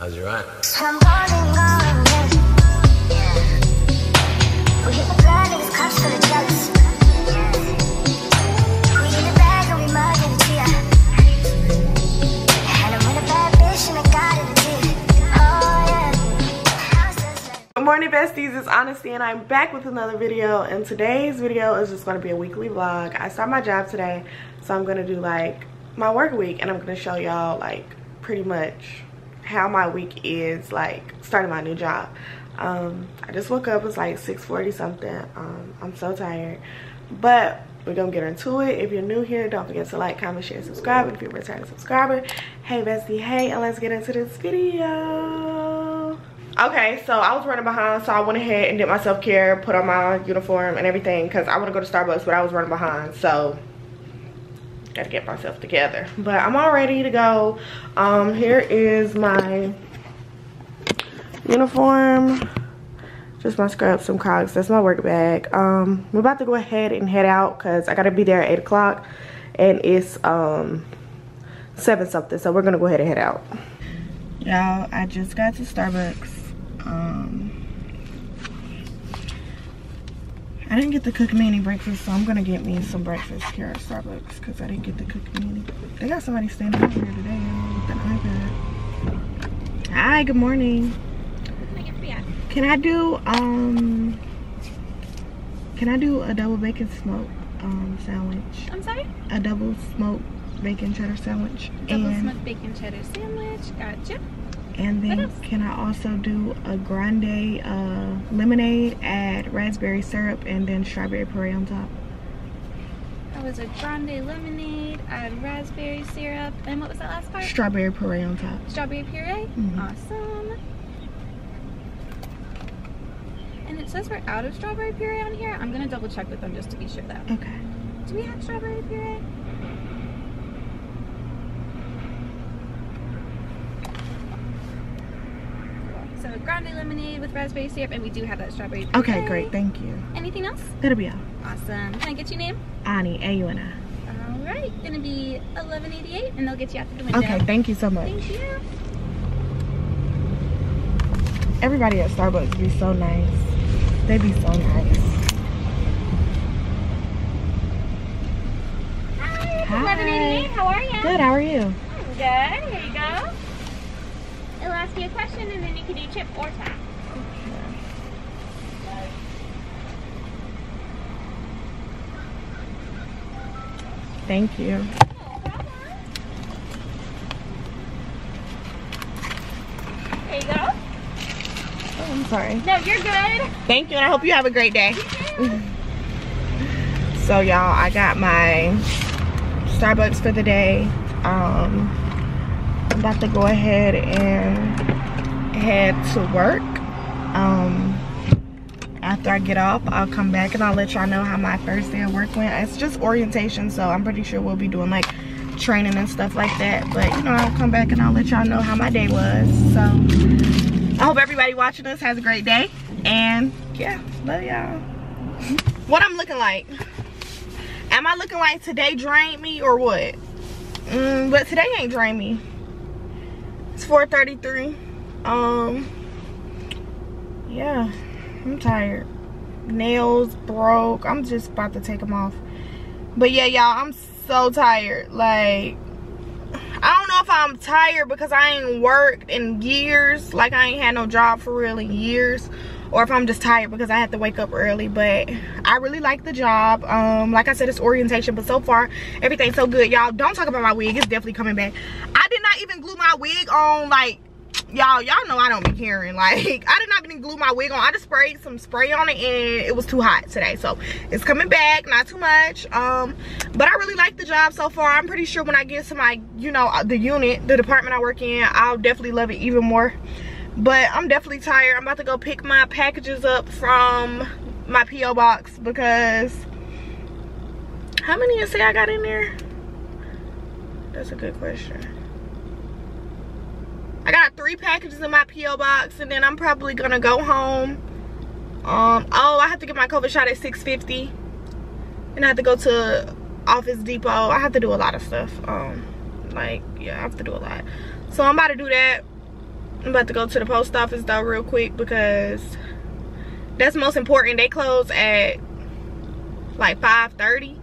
How's your aunt? Good morning besties, it's Aunusti and I'm back with another video and today's video is just going to be a weekly vlog. I start my job today so I'm going to do like my work week and I'm going to show y'all like pretty much how my week is like starting my new job. Um, I just woke up, it's like 6.40 something. Um, I'm so tired but we're gonna get into it. If you're new here, don't forget to like, comment, share, subscribe. And if you're a returning subscriber, hey bestie, hey, and let's get into this video okay so i was running behind so i went ahead and did my self-care put on my uniform and everything because i want to go to starbucks but i was running behind so gotta get myself together. But i'm all ready to go. Um here is my uniform. Just my scrubs some crocs that's my work bag. Um we're about to go ahead and head out because i gotta be there at eight o'clock. And it's um seven something so we're gonna go ahead and head out. Y'all i just got to starbucks. Um i didn't get the cook me any breakfast so i'm gonna get me some breakfast here at starbucks because i didn't get the cook me any they got somebody standing up here today with an ipad hi good morning can i do um can i do a double bacon smoke um sandwich I'm sorry? a double smoked bacon cheddar sandwich Double and smoked bacon cheddar sandwich. Gotcha. And then can I also do a grande uh, lemonade, add raspberry syrup, and then strawberry puree on top? That was a grande lemonade, add raspberry syrup, and what was that last part? Strawberry puree on top. Strawberry puree. Mhm. Awesome. And it says we're out of strawberry puree on here. I'm gonna double check with them just to be sure though. Okay. Do we have strawberry puree? So a grande lemonade with raspberry syrup, and we do have that strawberry puree. Okay, great. Thank you. Anything else? That'll be all. Awesome. Can I get your name? Ani, A-U-N-I. All right, gonna be 1188, and they'll get you out the window. Okay, thank you so much. Thank you. Everybody at Starbucks would be so nice. They be so nice. Hi, Hi. 1188. How are you? Good, how are you? I'm Good. Here you go. It'll ask you a question, and then you can do chip or tap. Thank you. No problem. Here you go. Oh, I'm sorry. No, you're good. Thank you, and I hope you have a great day. so y'all, I got my Starbucks for the day. Um, About to go ahead and head to work. Um, after I get off, I'll come back and I'll let y'all know how my first day of work went. It's just orientation, so I'm pretty sure we'll be doing like training and stuff like that. But you know, I'll come back and I'll let y'all know how my day was. So I hope everybody watching this has a great day. And yeah, love y'all. What I'm looking like. Am I looking like today drained me or what? Mm, but today ain't drained me. It's 4.33. Um, yeah, I'm tired. Nails broke. I'm just about to take them off. But yeah, y'all, I'm so tired. Like, I don't know if I'm tired because I ain't worked in years. Like I ain't had no job for real in years. Or if I'm just tired because I had to wake up early. But I really like the job. Um, like I said, it's orientation. But so far, everything's so good. Y'all, don't talk about my wig. It's definitely coming back. I did not even glue my wig on like y'all y'all know i don't be caring like i did not even glue my wig on i just sprayed some spray on it and it was too hot today so it's coming back not too much um but i really like the job so far i'm pretty sure when i get to my you know the unit the department i work in i'll definitely love it even more but i'm definitely tired i'm about to go pick my packages up from my po box because how many you say i got in there that's a good question I got three packages in my P.O. box and then I'm probably gonna go home. Um, oh, I have to get my COVID shot at 6.50. And I have to go to Office Depot. I have to do a lot of stuff. Um, like, yeah, I have to do a lot. So I'm about to do that. I'm about to go to the post office though real quick because that's most important. They close at like 5.30.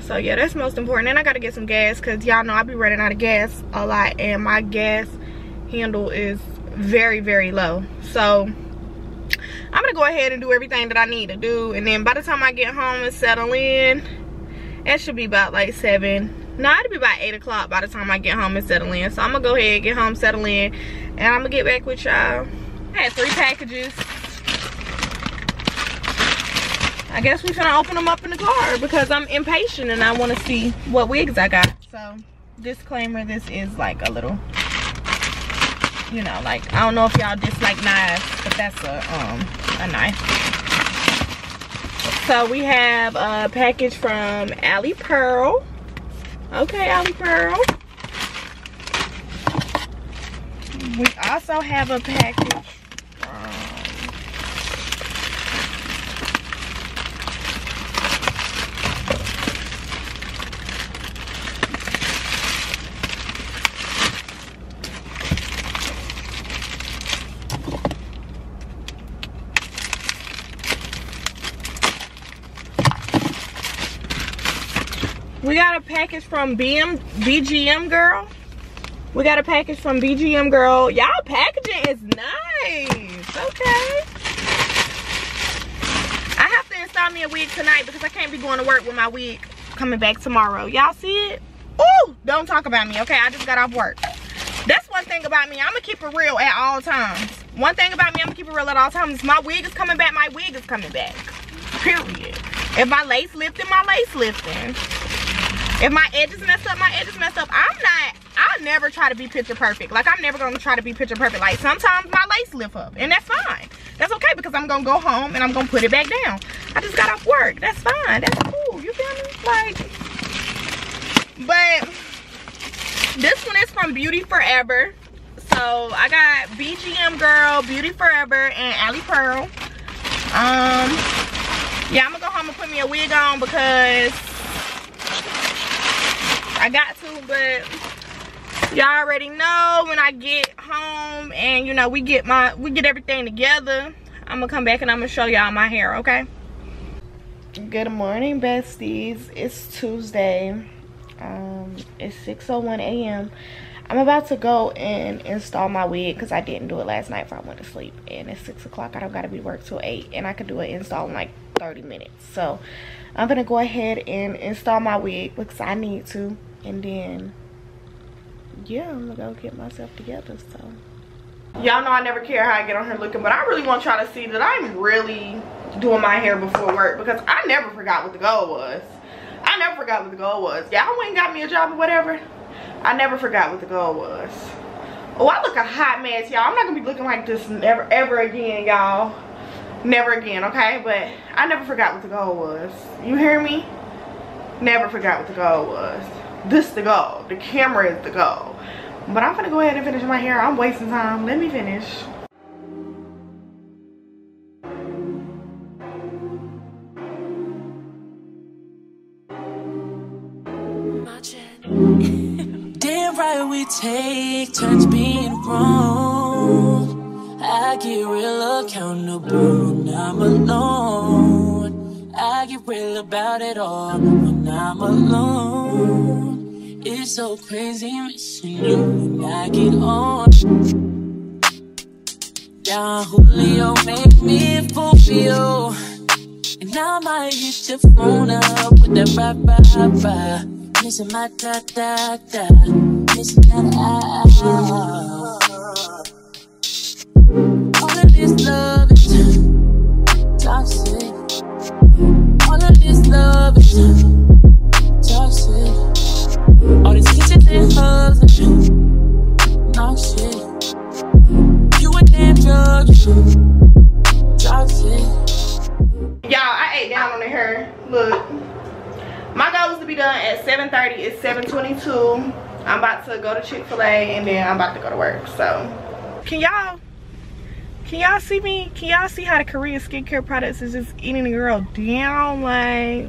So yeah, that's most important. And I gotta get some gas because y'all know I be running out of gas a lot and my gas handle is very, very low. So I'm gonna go ahead and do everything that I need to do. And then by the time I get home and settle in, it should be about like seven. No, it'll be about eight o'clock by the time I get home and settle in. So I'm gonna go ahead, and get home, settle in, and I'm gonna get back with y'all. I had three packages. I guess we're gonna open them up in the car because I'm impatient and I wanna see what wigs I got. So, disclaimer, this is like a little, you know, like, I don't know if y'all dislike knives, but that's a, um, a knife. So we have a package from Ali Pearl. Okay, Ali Pearl. We also have a package We got a package from BM, BGM Girl. We got a package from BGM Girl. Y'all packaging is nice. Okay. I have to install me a wig tonight because I can't be going to work with my wig coming back tomorrow. Y'all see it? Ooh, don't talk about me, okay? I just got off work. That's one thing about me. I'm going to keep it real at all times. One thing about me, I'm going to keep it real at all times. My wig is coming back, my wig is coming back. Period. If my lace lifting, my lace lifting. If my edges mess up, my edges mess up. I'm not, I never try to be picture perfect. Like, I'm never to try to be picture perfect. Like, sometimes my lace lift up, and that's fine. That's okay, because I'm to go home, and I'm to put it back down. I just got off work. That's fine. That's cool. You feel me? Like, but this one is from Beauty Forever. So, I got BGM Girl, Beauty Forever, and Ali Pearl. Um, yeah, I'm to go home and put me a wig on because I got to, but y'all already know when I get home and you know we get my we get everything together, I'm gonna come back and I'm gonna show y'all my hair, okay? Good morning, besties. It's Tuesday. Um, it's 6:01 a.m. I'm about to go and install my wig because I didn't do it last night before I went to sleep. And it's 6 o'clock. I don't got to be work till 8. And I could do an install in like 30 minutes. So I'm to go ahead and install my wig because I need to. And then, yeah, I'm to go get myself together. So y'all know I never care how I get on here looking. But I really want y'all to see that I'm really doing my hair before work because I never forgot what the goal was. I never forgot what the goal was. Y'all went got me a job or whatever. I never forgot what the goal was. Oh, I look a hot mess, y'all. I'm not gonna be looking like this never ever again, y'all. Never again, okay? But I never forgot what the goal was. You hear me? Never forgot what the goal was. This the goal. The camera is the goal. But I'm gonna go ahead and finish my hair. I'm wasting time. Let me finish. Damn right we take turns being wrong. I get real accountable when I'm alone. I get real about it all when I'm alone. It's so crazy missing you I get on. Don Julio make me fulfill. And I might hit your phone up with that rah rah rah. Missing my da da da. Missing that ah ah. All of this love is toxic. All of this love is toxic. All these kisses and hugs and not shit. You a damn drug. Toxic. Y'all, I ate down on the hair. Look. My goal is to be done at 7.30. It's 7.22. I'm about to go to Chick-fil-A and then I'm about to go to work. So, can y'all, can y'all see me? Can y'all see how the Korean skincare products is just eating the girl down? Like,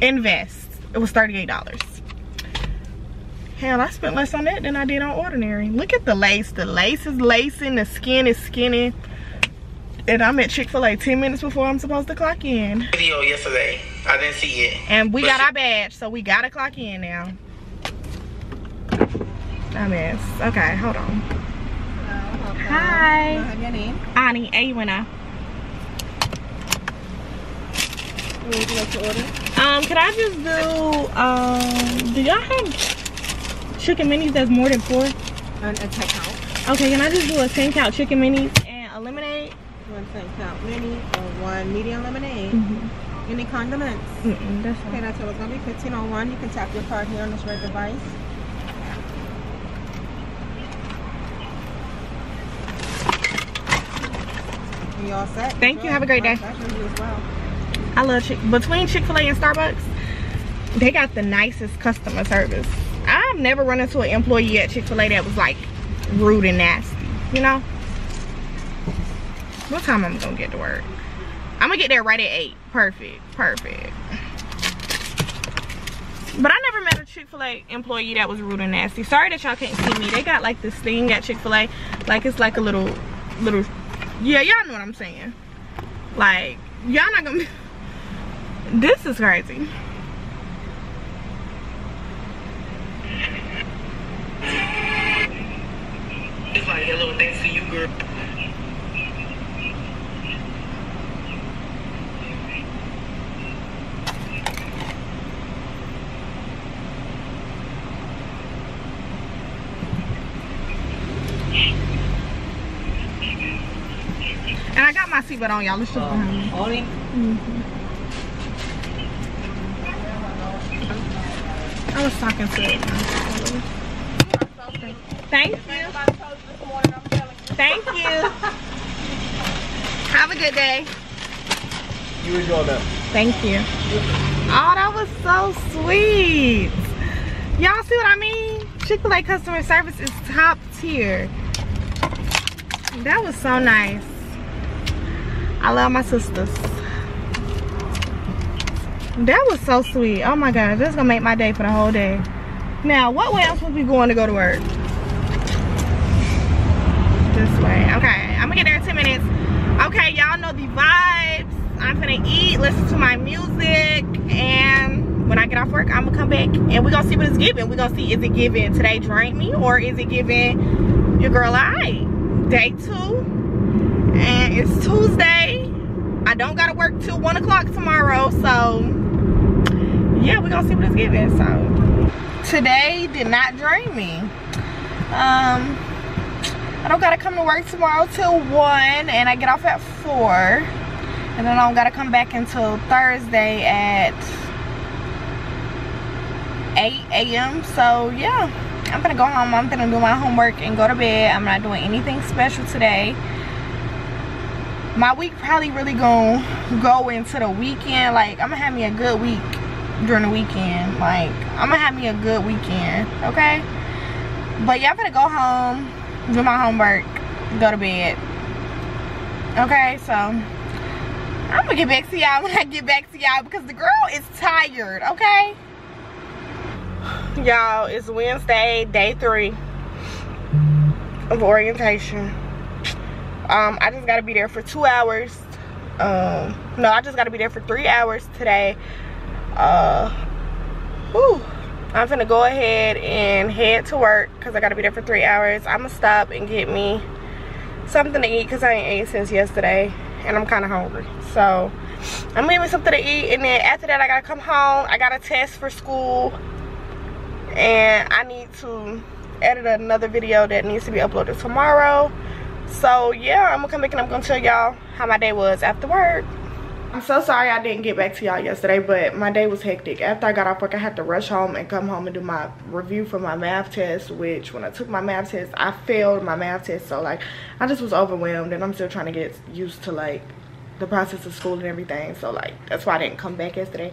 invest. It was $38. Hell, I spent less on that than I did on Ordinary. Look at the lace. The lace is lacing, the skin is skinny. And I'm at Chick-fil-A 10 minutes before I'm supposed to clock in. Video yesterday. I didn't see it. And we But got our badge, so we gotta clock in now. I miss. Okay, hold on. Hi. Have your name? Ani, A-U-N-I. What would you like to order? Um, can I just do, um, do y'all have chicken minis that's more than four? And a 10 count. Okay, can I just do a 10 count chicken minis and a lemonade? One 10 count mini or one medium lemonade. Mm-hmm. Any condiments? Mm-mm, that's Okay, that's what it's gonna be. 15 on one. You can tap your card here on this red device. You all set? Thank you. Have a great day. pleasure. You as well. I love Chick. Between Chick Fil A and Starbucks, they got the nicest customer service. I've never run into an employee at Chick Fil A that was like rude and nasty. You know. What time I'm gonna get to work? I'm gonna get there right at eight. Perfect. Perfect. But I never met a Chick-fil-A employee that was rude and nasty. Sorry that y'all can't see me. They got like this thing at Chick-fil-A. Like it's like a little, little, yeah, y'all know what I'm saying. Like, y'all not gonna, this is crazy. It's like, hello, thanks to you, girl. And I got my seatbelt on, y'all. Let's just behind me. Only? I was talking to you. Thank you. Thank you. Have a good day. You enjoy that. Thank you. Oh, that was so sweet. Y'all see what I mean? Chick-fil-A customer service is top tier. That was so nice. I love my sisters. That was so sweet. Oh my god, this is gonna make my day for the whole day. Now, what way supposed to be going to go to work? Okay, y'all know the vibes. I'm gonna eat, listen to my music, and when I get off work, I'm gonna come back and we're gonna see what it's giving. We're gonna see is it giving today drain me or is it giving your girl I day two and it's Tuesday. I don't gotta work till one o'clock tomorrow, so yeah, we're gonna see what it's giving. So today did not drain me. Um I don't gotta come to work tomorrow till one and I get off at four. And then I don't gotta come back until Thursday at 8 a.m. So yeah, I'm gonna go home. I'm gonna do my homework and go to bed. I'm not doing anything special today. My week probably really gonna go into the weekend. Like I'm gonna have me a good week during the weekend. Like I'm gonna have me a good weekend, okay? But yeah, I'm gonna go home, do my homework, go to bed. Okay, so I'm gonna get back to y'all when I get back to y'all because the girl is tired, okay? Y'all, it's Wednesday, day three of orientation. Um, I just gotta be there for two hours. Um, no, I just gotta be there for three hours today. Uh, whew. I'm gonna go ahead and head to work because I gotta be there for three hours. I'm gonna stop and get me something to eat because I ain't ate since yesterday and I'm kind of hungry. So I'm gonna get me something to eat and then after that I gotta come home. I got a test for school and I need to edit another video that needs to be uploaded tomorrow. So yeah, I'm gonna come back and I'm gonna tell y'all how my day was after work. I'm so sorry I didn't get back to y'all yesterday, but my day was hectic. After I got off work, I had to rush home and come home and do my review for my math test, which when I took my math test, I failed my math test. So like, I just was overwhelmed and I'm still trying to get used to like the process of school and everything. So like, that's why I didn't come back yesterday.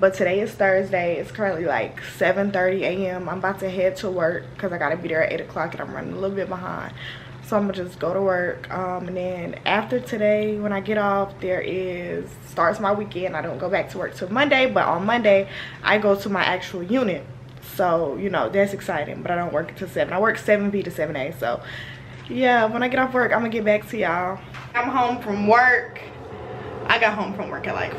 But today is Thursday. It's currently like 7.30 a.m. I'm about to head to work because I got to be there at 8 o'clock and I'm running a little bit behind. So I'm gonna just go to work. Um, and then after today, when I get off, there is, starts my weekend. I don't go back to work till Monday, but on Monday, I go to my actual unit. So, you know, that's exciting. But I don't work until 7. I work 7p to 7a. So, yeah, when I get off work, I'm to get back to y'all. I'm home from work. I got home from work at like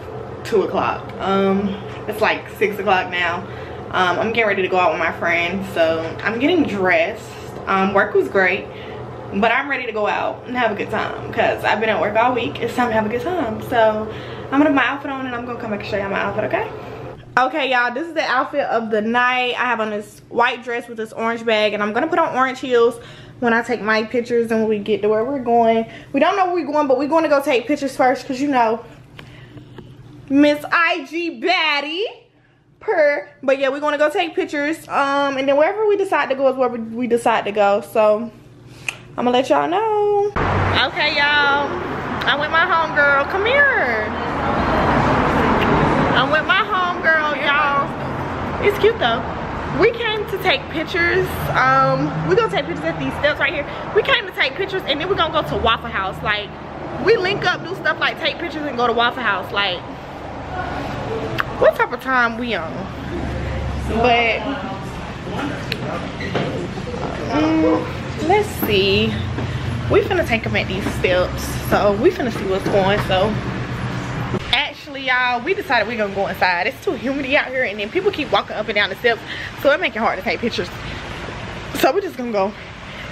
2 o'clock. Um, It's like 6 o'clock now. Um, I'm getting ready to go out with my friends. So, I'm getting dressed. Um, work was great. But I'm ready to go out and have a good time. Because I've been at work all week. It's time to have a good time. So, I'm to put my outfit on and I'm to come back and show y'all my outfit, okay? okay y'all this is the outfit of the night i have on this white dress with this orange bag and i'm gonna put on orange heels when i take my pictures and when we get to where we're going we don't know where we're going but we're going to go take pictures first because you know miss ig baddie per but yeah we're going to go take pictures um and then wherever we decide to go is where we decide to go so i'm gonna let y'all know okay y'all i'm with my homegirl come here I'm with my homegirl, y'all. It's cute though. We came to take pictures. Um, we're gonna take pictures at these steps right here. We came to take pictures and then we're gonna go to Waffle House. Like, we link up, do stuff like take pictures and go to Waffle House. Like, what type of time we on? But, um, let's see. We finna take them at these steps. So, we finna see what's going, so. Actually y'all we decided we're gonna go inside. It's too humid out here and then people keep walking up and down the steps so it make it hard to take pictures. So we're just gonna go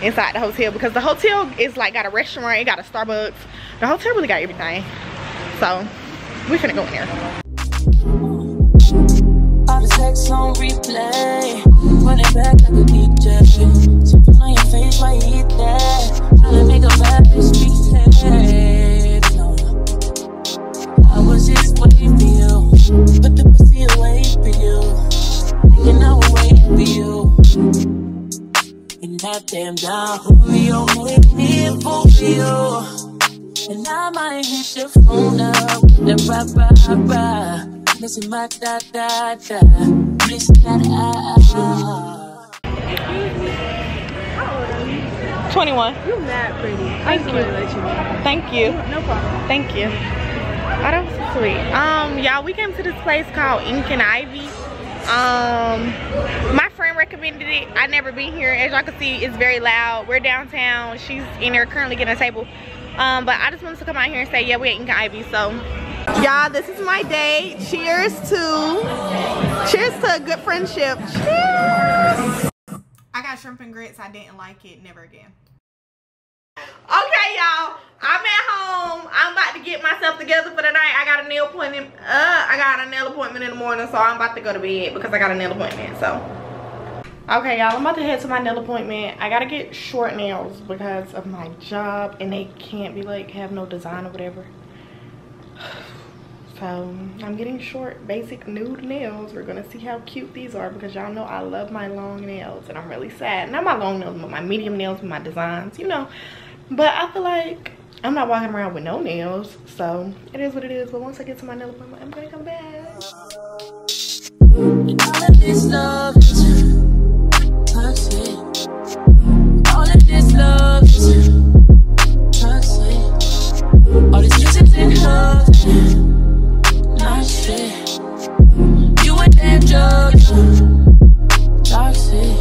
inside the hotel because the hotel is like got a restaurant it got a starbucks. The hotel really got everything. So we finna go in there On replay, run it back like a DJ. Something on your face while you eat that. Tryna make a bad bitch behave. No, I was just waiting for you. Put the pussy away for you. Thinking I would wait for you. And that damn Don Julio made me for you. And I might hit your phone up with the rah rah rah. Missing my da da da. Missing that ah ah. 21 You're mad pretty. I just wanted to let you know. thank you No problem. Thank you. Oh, that was sweet. Um, y'all, we came to this place called Ink and Ivy. Um, my friend recommended it. I never been here. As y'all can see, it's very loud. We're downtown. She's in there currently getting a table. Um, but I just wanted to come out here and say, yeah, we at Ink and Ivy. So, y'all, this is my day. Cheers to, cheers to a good friendship. Cheers. I got shrimp and grits. I didn't like it. Never again. Okay, y'all. I'm at home. I'm about to get myself together for the night. I got a nail appointment. Uh, I got a nail appointment in the morning, so I'm about to go to bed because I got a nail appointment. So, okay, y'all. I'm about to head to my nail appointment. I gotta get short nails because of my job, and they can't be like have no design or whatever. So I'm getting short, basic nude nails. We're gonna see how cute these are because y'all know I love my long nails, and I'm really sad. Not my long nails, but my medium nails my designs, you know. But I feel like I'm not walking around with no nails, so it is what it is. But once I get to my nail appointment, I'm gonna come back. You that drugs, toxic.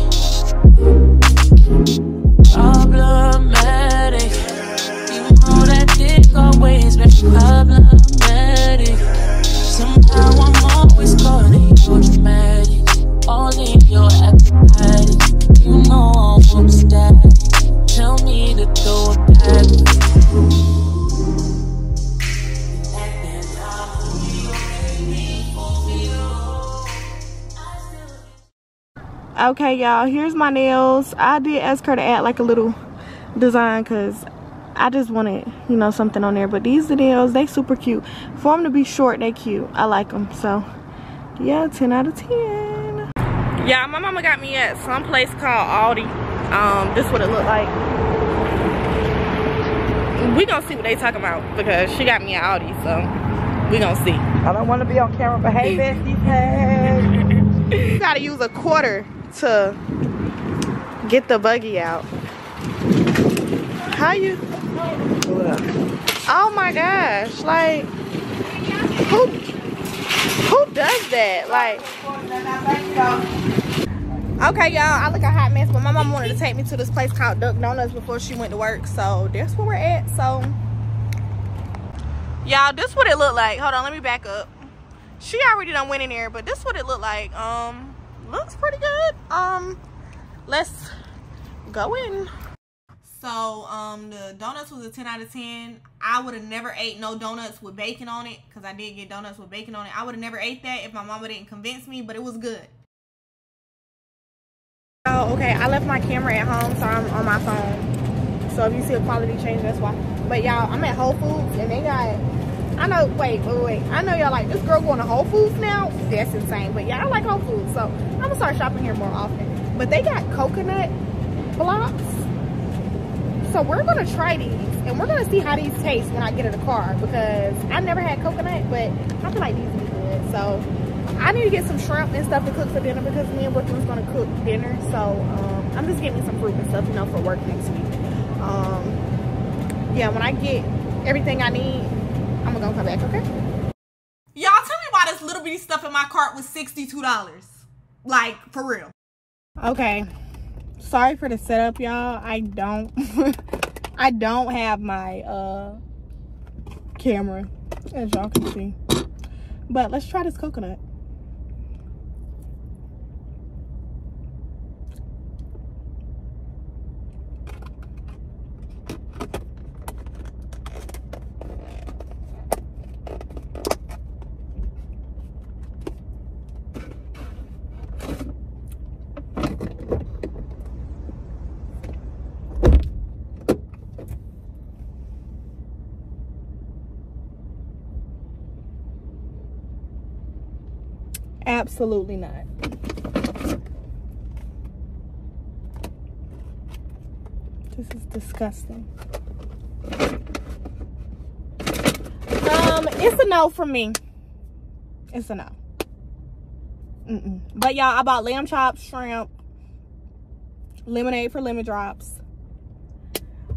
Problematic. You know that dick always problematic. Somehow I'm always caught in your dramatics, all in your. You know I won't static. Tell me to throw it back. Okay, y'all, here's my nails. I did ask her to add like a little design because I just wanted, you know, something on there. But these the nails, they super cute. For them to be short, they cute. I like them. So, yeah, 10 out of 10. Yeah, my mama got me at some place called Aldi. Um, this what it looked like. We gonna see what they talking about because she got me at Aldi, so we gonna see. I don't want to be on camera, but hey, bestie, hey. You gotta use a quarter to get the buggy out. How you? Oh my gosh! Like, who who does that? Like, Okay, y'all, I look a hot mess, but my mom wanted to take me to this place called Duck Donuts before she went to work. So that's where we're at. So, y'all, this what it looked like. Hold on, let me back up. She already done went in there, but this what it looked like. Um, looks pretty good. Um, let's go in. So, um, the donuts was a 10 out of 10. I would have never ate no donuts with bacon on it because I did get donuts with bacon on it. I would have never ate that if my mama didn't convince me, but it was good. Oh, okay. I left my camera at home, so I'm on my phone. So if you see a quality change, that's why. But y'all, I'm at Whole Foods and they got. I know. Wait, wait, wait. I know y'all like this girl going to Whole Foods now. That's insane. But yeah, I like Whole Foods, so I'm gonna start shopping here more often. But they got coconut blocks. So we're gonna try these and we're gonna see how these taste when I get in the car because I never had coconut, but I feel like these would be good. So I need to get some shrimp and stuff to cook for dinner because me and Brooklyn's gonna cook dinner. So um, I'm just getting some fruit and stuff, you know, for work next week. Um, yeah, when I get everything I need, I'm gonna come back, okay? Y'all tell me why this little bitty stuff in my cart was $62. Like, for real. Okay. Sorry for the setup, y'all. I don't I don't have my uh camera, as y'all can see. But let's try this coconut. Absolutely not. This is disgusting. Um, it's a no from me. It's a no. Mm -mm. But y'all, I bought lamb chops, shrimp, lemonade for lemon drops,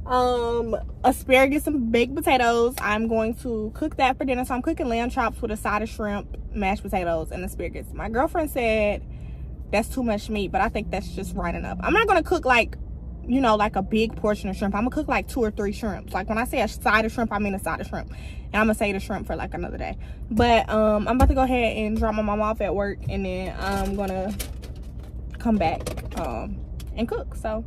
um, asparagus and baked potatoes. I'm going to cook that for dinner. So I'm cooking lamb chops with a side of shrimp, mashed potatoes, and asparagus. My girlfriend said that's too much meat, but I think that's just right enough. I'm not gonna cook like you know, like a big portion of shrimp. I'm gonna cook like two or three shrimps. Like when I say a side of shrimp, I mean a side of shrimp. And I'm gonna save the shrimp for like another day. But um, I'm about to go ahead and drop my mom off at work and then I'm gonna come back um, and cook. So,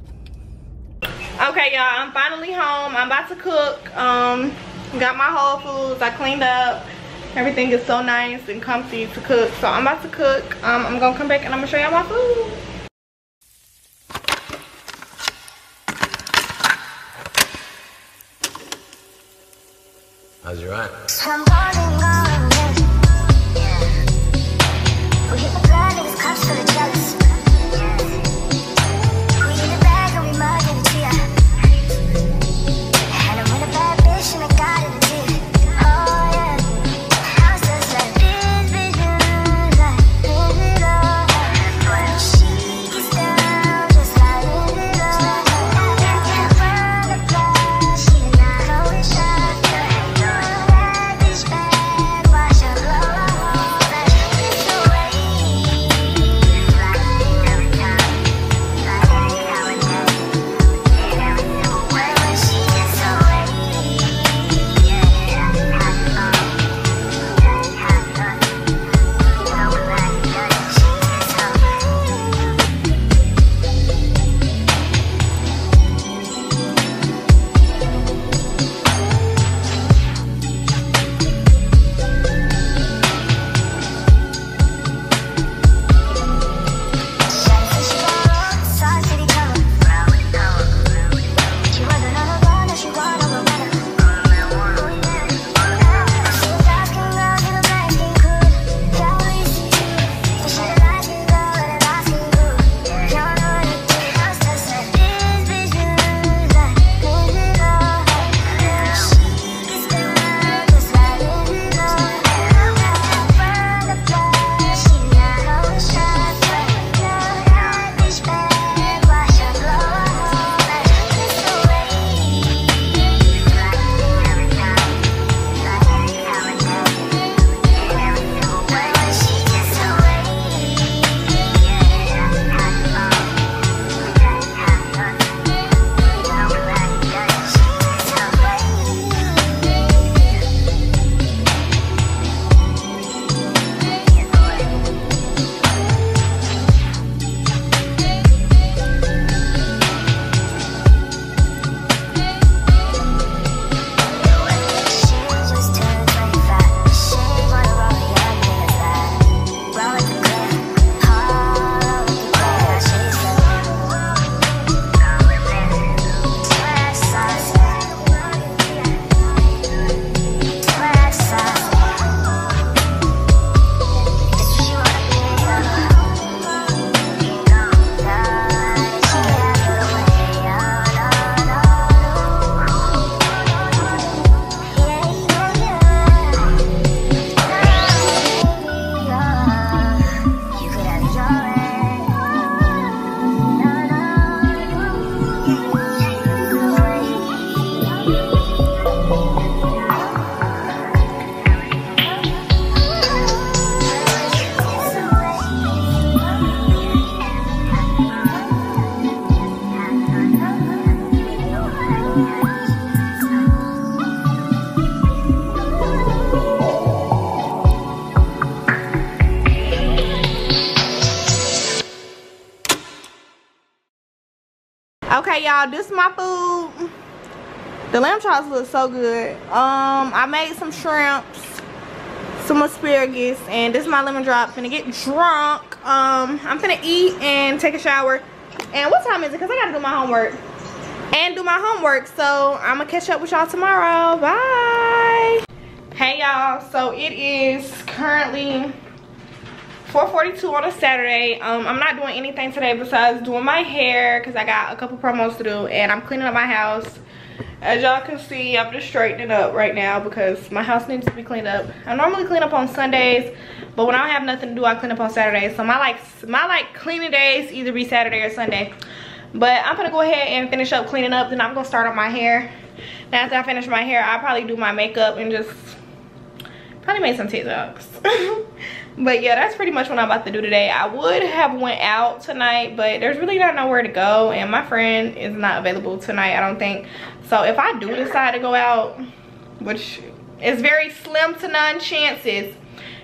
okay, y'all, I'm finally home. I'm about to cook. Um, got my Whole Foods. I cleaned up. Everything is so nice and comfy to cook. So I'm about to cook. Um, I'm gonna come back and I'm gonna show y'all my food. How's your aunt? Y'all, this is my food. The lamb chops look so good. Um, I made some shrimps, some asparagus, and this is my lemon drop. Finna get drunk. Um, I'm finna eat and take a shower. And what time is it? Because I gotta do my homework. And do my homework. So I'm gonna catch up with y'all tomorrow. Bye. Hey y'all, so it is currently 4:42 on a Saturday. Um, I'm not doing anything today besides doing my hair because I got a couple promos to do and I'm cleaning up my house. As y'all can see, I'm just straightening up right now because my house needs to be cleaned up. I normally clean up on Sundays, but when I don't have nothing to do, I clean up on Saturdays. So my like my like cleaning days either be Saturday or Sunday. But I'm gonna go ahead and finish up cleaning up. Then I'm gonna start on my hair. Now after I finish my hair, I'll probably do my makeup and just probably make some TikToks. but yeah that's pretty much what i'm about to do today. I would have went out tonight but there's really not nowhere to go and my friend is not available tonight i don't think. So if i do decide to go out which is very slim to none chances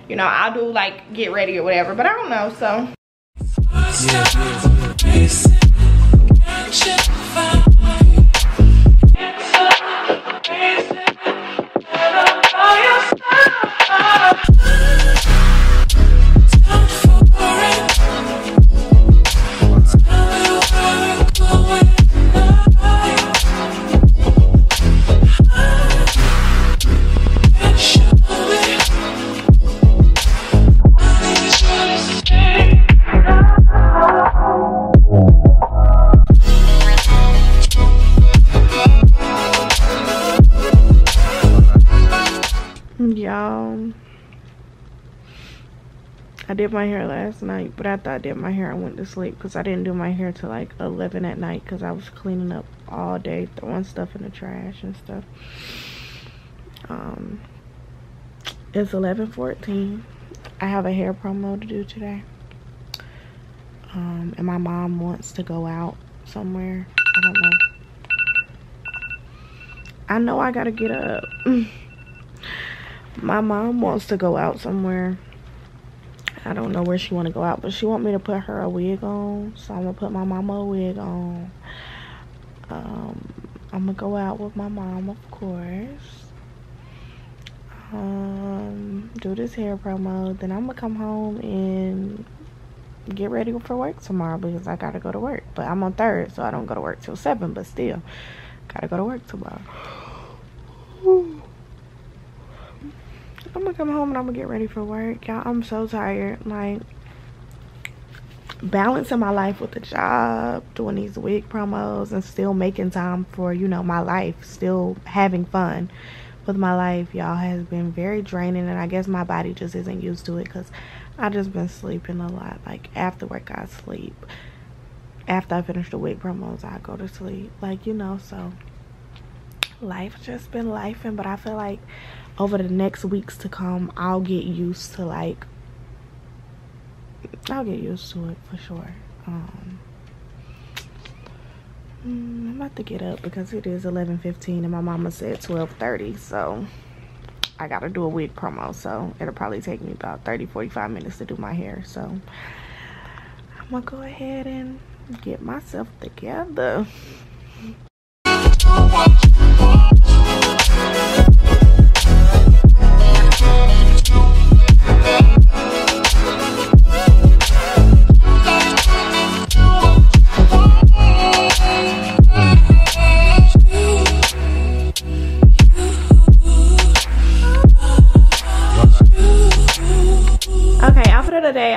you know i'll do like get ready or whatever but i don't know so. Y'all did my hair last night but after i did my hair i went to sleep because i didn't do my hair till like 11 at night because i was cleaning up all day throwing stuff in the trash and stuff. Um it's 11:14. i have a hair promo to do today. Um and my mom wants to go out somewhere. I don't know. I know i gotta get up. My mom wants to go out somewhere i don't know where she want to go out but she want me to put her a wig on so i'm gonna put my mama a wig on um i'm gonna go out with my mom of course um do this hair promo then i'm gonna come home and get ready for work tomorrow because i gotta go to work but i'm on third so i don't go to work till seven but still gotta go to work tomorrow I'm gonna come home and I'm gonna get ready for work. Y'all, I'm so tired. Like, balancing my life with the job, doing these wig promos, and still making time for, you know, my life. Still having fun with my life, y'all, has been very draining. And I guess my body just isn't used to it because I just been sleeping a lot. Like, after work, I sleep. After I finish the wig promos, I go to sleep. Like, you know, so life just been lifing. But I feel like over the next weeks to come i'll get used to like i'll get used to it for sure um mm, i'm about to get up because it is 11:15 and my mama said 12:30 so i gotta do a wig promo so it'll probably take me about 30 45 minutes to do my hair so i'm gonna go ahead and get myself together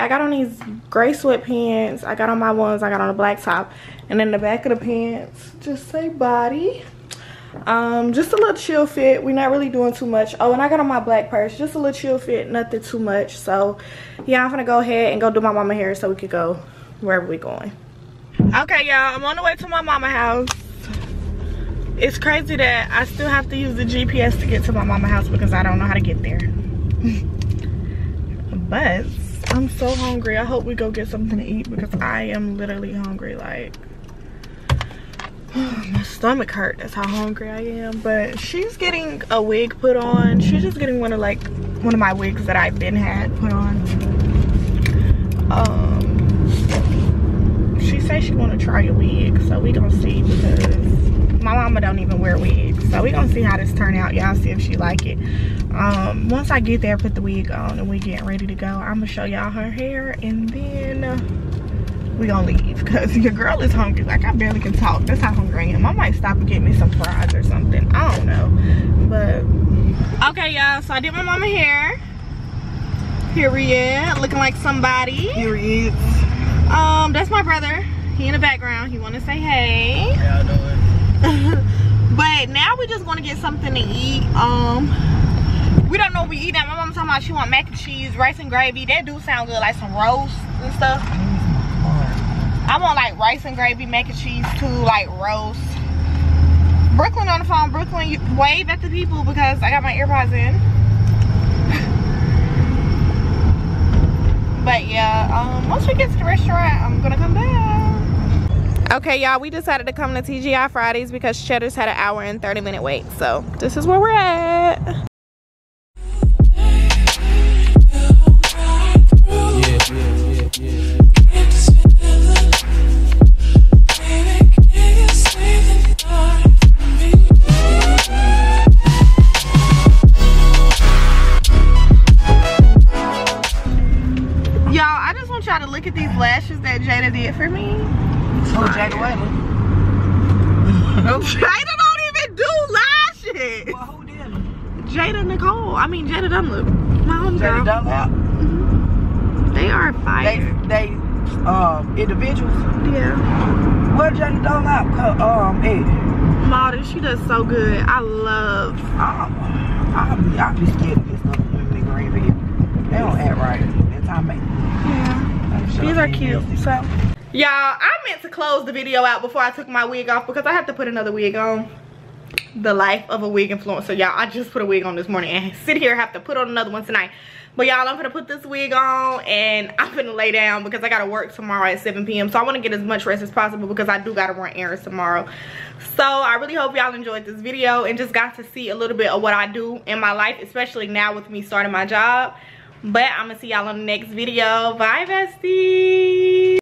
i got on these gray sweatpants. I got on my ones. I got on a black top. And then the back of the pants just say body um just a little chill fit. We're not really doing too much. Oh and i got on my black purse. Just a little chill fit nothing too much. So yeah i'm gonna go ahead and go do my mama hair so we could go wherever we going. Okay y'all i'm on the way to my mama house. It's crazy that i still have to use the gps to get to my mama house because i don't know how to get there. But i'm so hungry. I hope we go get something to eat because i am literally hungry like my stomach hurt that's how hungry i am but she's getting a wig put on she's just getting one of like one of my wigs that i've been had put on um she says she want to try a wig. So we gonna see because my mama don't even wear wigs. So we gonna see how this turn out. Y'all see if she like it. Um, once I get there, put the wig on and we getting ready to go. I'm gonna show y'all her hair and then we gonna leave because your girl is hungry. Like I barely can talk. That's how hungry I am. I might stop and get me some fries or something. I don't know. But okay, y'all. So I did my mama hair. Period. Looking like somebody. Period. Um, that's my brother. He in the background. He wanna say hey. How y'all doing? but now we just gonna get something to eat. Um, we don't know what we eat now. My mom talking about she want mac and cheese, rice and gravy. That do sound good, like some roast and stuff. I want like rice and gravy, mac and cheese too, like roast. Brooklyn on the phone. Brooklyn, you wave at the people because I got my earpods in. but yeah, um, once we get to the restaurant, I'm gonna come back. Okay, y'all, we decided to come to TGI Fridays because Cheddar's had an hour and 30 minute wait. So this is where we're at. Look at these lashes that Jada did for me. Oh, Jada Wayne. Jada don't even do lashes. Well, who did them? Jada Nicole. I mean Jada Dunlop. My Jada homegirl. Dunlap. They are fire. they, um, individuals. yeah. Where Jada Dunlap, um, at? Modern, she does so good. I love. I'm, I'll be, I'll be scared to get stuff from women in They don't act right. That time, make. These are cute. So, y'all, I meant to close the video out before I took my wig off because I have to put another wig on. The life of a wig influencer, y'all. I just put a wig on this morning and sit here have to put on another one tonight. But y'all, I'm gonna put this wig on and I'm gonna lay down because I gotta work tomorrow at 7 p.m. So I wanna get as much rest as possible because I do gotta run errands tomorrow. So I really hope y'all enjoyed this video and just got to see a little bit of what I do in my life, especially now with me starting my job. But I'm gonna see y'all on the next video. Bye, bestie.